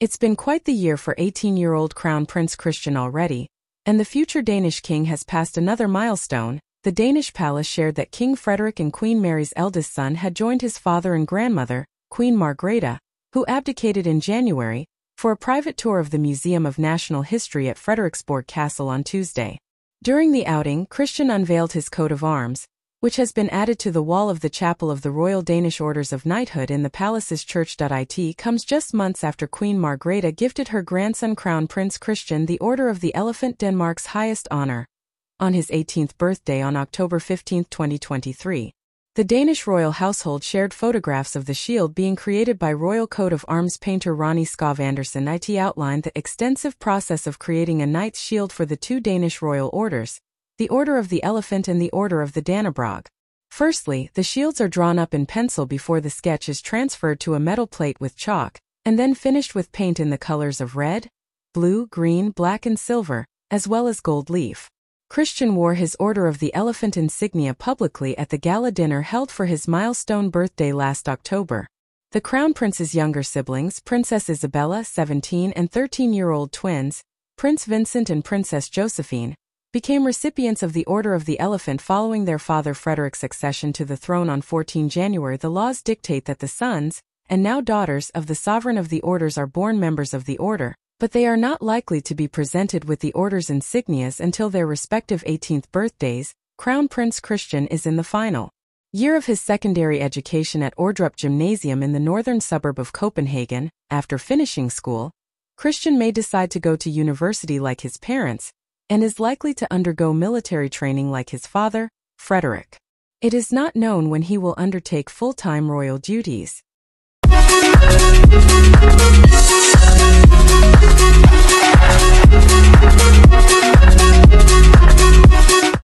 It's been quite the year for 18-year-old Crown Prince Christian already, and the future Danish king has passed another milestone. The Danish palace shared that King Frederik and Queen Mary's eldest son had joined his father and grandmother, Queen Margrethe, who abdicated in January, for a private tour of the Museum of National History at Frederiksborg Castle on Tuesday. During the outing, Christian unveiled his coat of arms, which has been added to the wall of the chapel of the Royal Danish Orders of Knighthood in the palace's church.it comes just months after Queen Margrethe gifted her grandson Crown Prince Christian the Order of the Elephant Denmark's highest honor, on his 18th birthday on October 15, 2023. The Danish royal household shared photographs of the shield being created by Royal Coat of Arms painter Ronnie Skov Andersen. It outlined the extensive process of creating a knight's shield for the two Danish royal orders, the Order of the Elephant and the Order of the Dannebrog. Firstly, the shields are drawn up in pencil before the sketch is transferred to a metal plate with chalk, and then finished with paint in the colors of red, blue, green, black and silver, as well as gold leaf. Christian wore his Order of the Elephant insignia publicly at the gala dinner held for his milestone birthday last October. The Crown Prince's younger siblings, Princess Isabella, 17, and 13-year-old twins, Prince Vincent and Princess Josephine, became recipients of the Order of the Elephant following their father Frederik's accession to the throne on 14 January. The laws dictate that the sons, and now daughters, of the sovereign of the orders are born members of the order, but they are not likely to be presented with the order's insignias until their respective 18th birthdays. Crown Prince Christian is in the final year of his secondary education at Ordrup Gymnasium in the northern suburb of Copenhagen. After finishing school, Christian may decide to go to university like his parents, and is likely to undergo military training like his father, Frederik. It is not known when he will undertake full-time royal duties.